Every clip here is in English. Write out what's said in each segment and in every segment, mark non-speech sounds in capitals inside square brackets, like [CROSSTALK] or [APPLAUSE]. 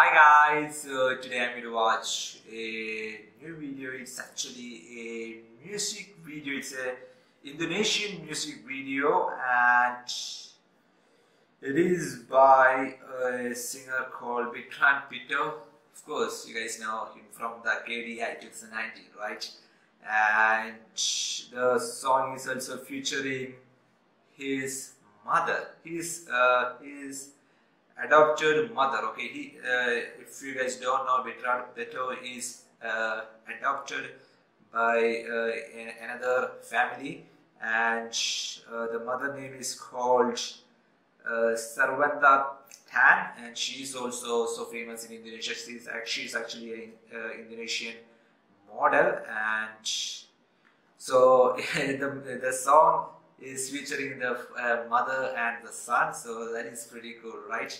Hi guys, so today I'm going to watch a new video. It's actually a music video. It's a Indonesian music video and it is by a singer called Betrand Peto. Of course, you guys know him from the KDI 2019, right? And the song is also featuring his mother. His uh, his adopted mother. Okay, he uh, if you guys don't know, Betrand Peto is uh, adopted by uh, another family, and uh, the mother name is called uh, Sarwendah Tan, and she is also so famous in Indonesia. She's she's actually an uh, Indonesian model, and so [LAUGHS] the the song is featuring the uh, mother and the son, so that is pretty cool, right?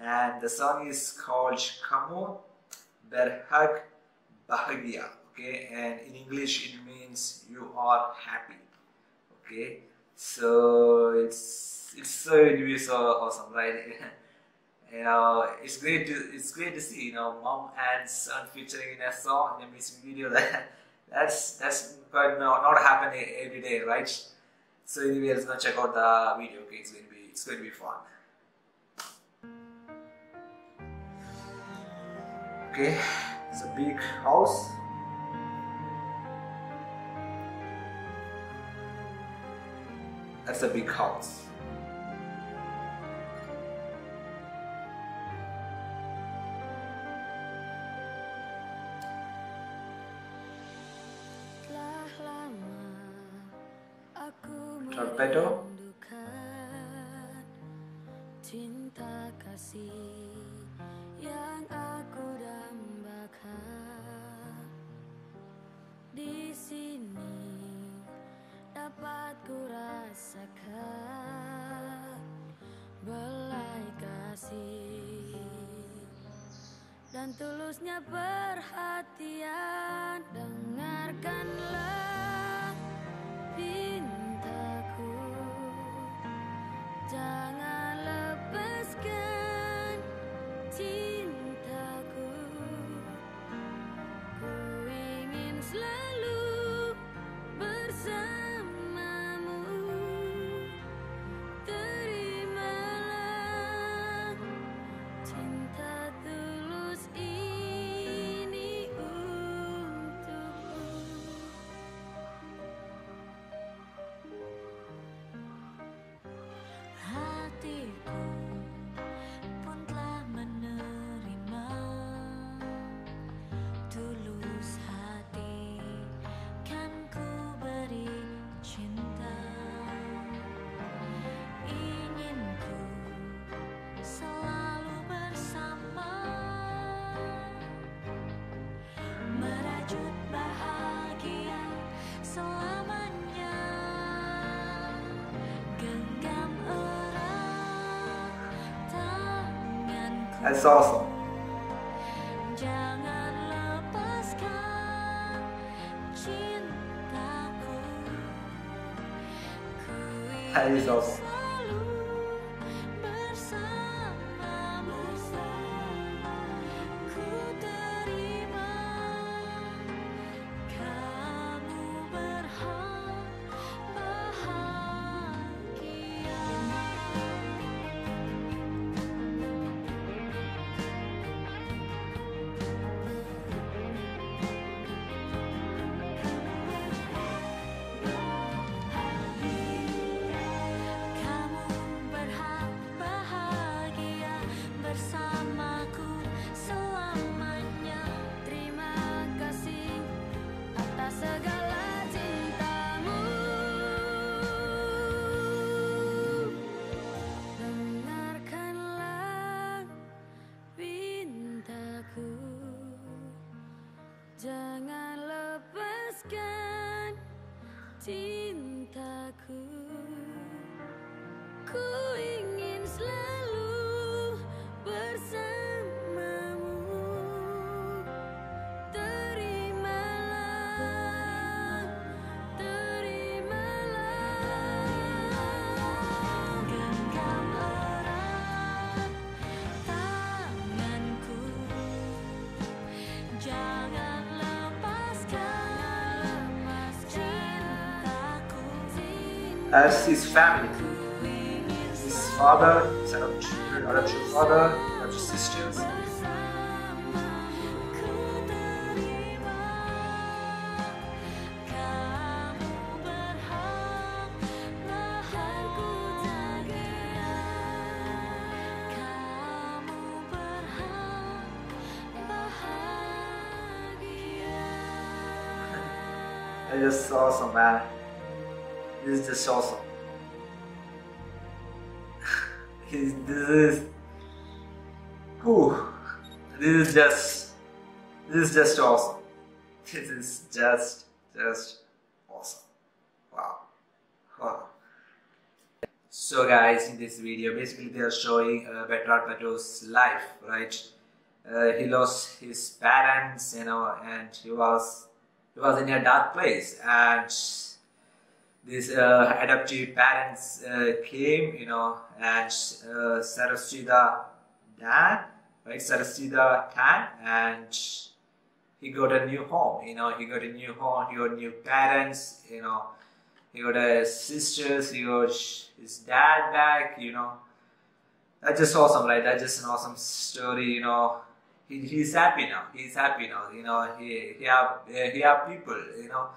And the song is called Kamu Berhak Bahagia, okay? And in English, it means you are happy, okay? So it's it's so really so awesome, right? [LAUGHS] you know, it's great to it's great to see you know mom and son featuring in a song in a music video. That [LAUGHS] that's that's quite not, not happening every day, right? So anyway, let's go check out the video. Okay, it's going to be it's going to be fun. Okay, it's a big house. That's a big house. Merindukan cinta kasih yang aku dambakan. Di sini dapat ku rasakan belai kasih dan tulusnya perhatian dengarkanlah That's awesome. Jangan lepaskan cintaku Ku That is awesome. Cintaku. As his family. His father, his adopted father, adopted sisters, I just saw some man. This is just awesome. [LAUGHS] this is, whew, this is just, this is just awesome. [LAUGHS] This is just, just awesome. Wow. Wow. So guys, in this video, basically they are showing uh, Betrand life, right? Uh, he lost his parents, you know, and he was he was in a dark place, and these uh, adoptive parents uh, came, you know, and uh, Dan, right? Saraswita dad, and he got a new home, you know, he got a new home, he got new parents, you know, he got his sisters, he got his dad back, you know. That's just awesome, right? That's just an awesome story, you know. He, he's happy now. He's happy now. You know, he he have he have people. You know,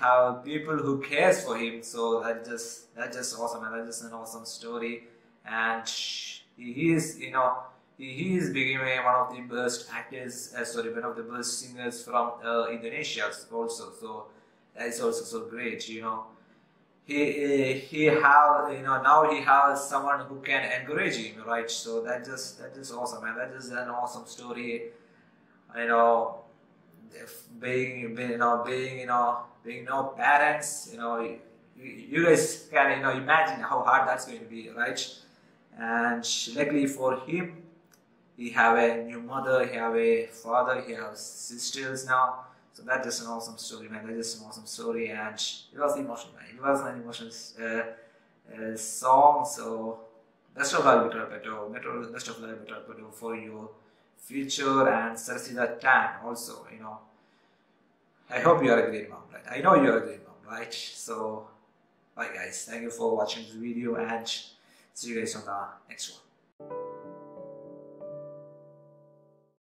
have people who cares for him. So that just that's just awesome, and that's just an awesome story. And he, is, you know, he, is becoming one of the best actors. Uh, sorry, one of the best singers from uh, Indonesia also. So that is also so great. You know he he have you know now he has someone who can encourage him right so that just that is awesome and that is an awesome story you know being, being you know being you know being no parents you know you, you guys can you know imagine how hard that's going to be right and luckily for him he have a new mother he have a father he has sisters now so that's just an awesome story, man. That's just an awesome story, and it was emotional, man. It was an emotional uh, uh, song. So best of luck, Metro Peto. Metro, best of luck, for your future and Sarasida Tan also. You know, I hope you are a great mom, right? I know you are a great mom, right? So bye, guys. Thank you for watching this video, and see you guys on the next one.